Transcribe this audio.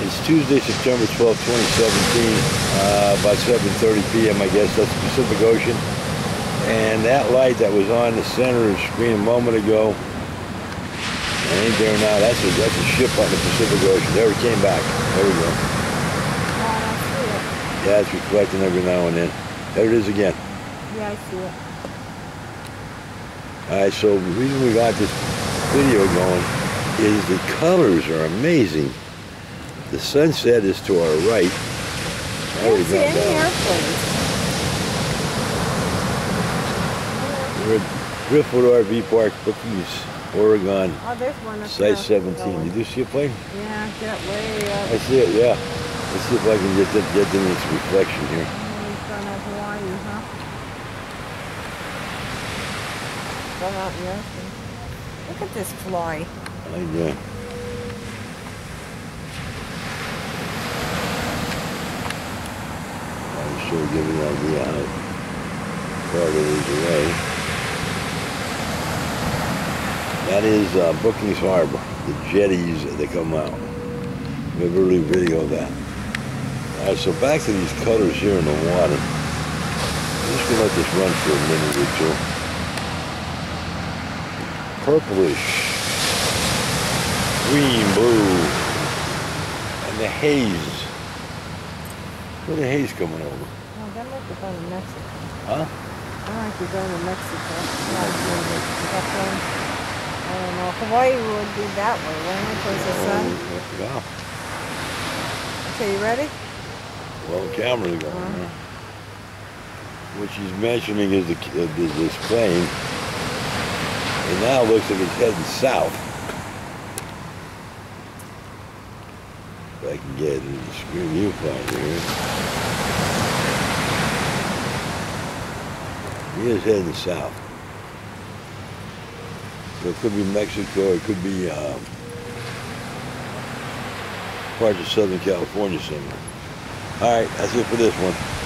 It's Tuesday, September 12, 2017, uh, about 7.30 p.m., I guess. That's the Pacific Ocean. And that light that was on the center of the screen a moment ago, it ain't there now. That's a, that's a ship on the Pacific Ocean. There it came back. There we go. I see it. Yeah, it's reflecting every now and then. There it is again. Yeah, I see it. All right, so the reason we got this video going is the colors are amazing. The sunset is to our right. There we Can't see go. any down. airplanes. We're at Driftwood RV Park, Brookings, Oregon, Oh, there's one up there. site 17. You see a plane? Yeah, get way up. I see it, yeah. Let's see if I can get that, get in its reflection here. Oh, front Hawaii, huh? Going out in. Look at this fly. I, yeah. I'm sure give you an idea how far it is away. That is uh, Brookings Harbor, the jetties that come out. We have early video that. All right, so back to these colors here in the water. I'm just gonna let this run for a minute or two. Purplish, green, blue, and the haze. Where the haze coming over? Oh, that might be going to Mexico. Huh? That might be going to Mexico. Not doing it. That plane. I don't know. Hawaii would be that way, wouldn't it? Towards the sun. Yeah. Okay, you ready? Well, the camera's going. Uh-huh. yeah. What she's mentioning is, the, uh, is this plane. It now looks like it's heading south. If I can get in the screen viewfinder here. He is heading south. So it could be Mexico, it could be um, parts of Southern California somewhere. All right, that's it for this one.